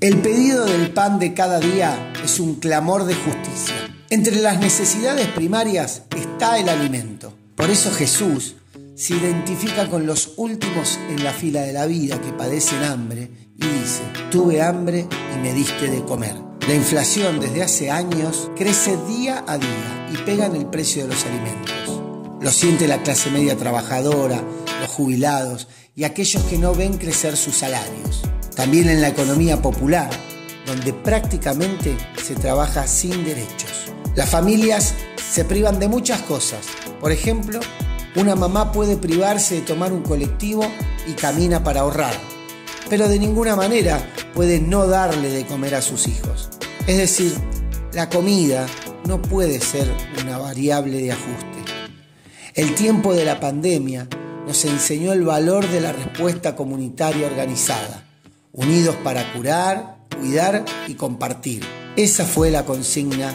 El pedido del pan de cada día es un clamor de justicia. Entre las necesidades primarias está el alimento. Por eso Jesús se identifica con los últimos en la fila de la vida que padecen hambre y dice, tuve hambre y me diste de comer. La inflación desde hace años crece día a día y pega en el precio de los alimentos. Lo siente la clase media trabajadora, los jubilados y aquellos que no ven crecer sus salarios. También en la economía popular, donde prácticamente se trabaja sin derechos. Las familias se privan de muchas cosas. Por ejemplo, una mamá puede privarse de tomar un colectivo y camina para ahorrar, pero de ninguna manera puede no darle de comer a sus hijos. Es decir, la comida no puede ser una variable de ajuste. El tiempo de la pandemia nos enseñó el valor de la respuesta comunitaria organizada, unidos para curar, cuidar y compartir. Esa fue la consigna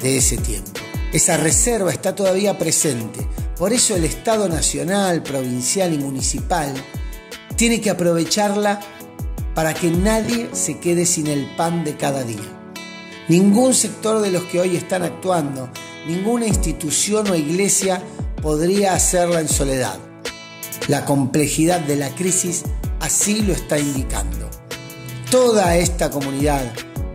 de ese tiempo. Esa reserva está todavía presente por eso el Estado nacional, provincial y municipal tiene que aprovecharla para que nadie se quede sin el pan de cada día. Ningún sector de los que hoy están actuando, ninguna institución o iglesia podría hacerla en soledad. La complejidad de la crisis así lo está indicando. Toda esta comunidad,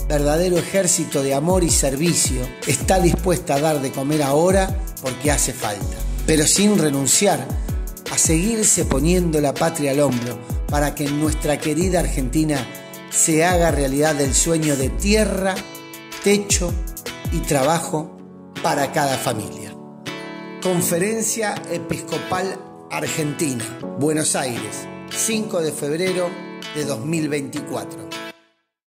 verdadero ejército de amor y servicio, está dispuesta a dar de comer ahora porque hace falta pero sin renunciar a seguirse poniendo la patria al hombro para que en nuestra querida Argentina se haga realidad el sueño de tierra, techo y trabajo para cada familia. Conferencia Episcopal Argentina, Buenos Aires, 5 de febrero de 2024.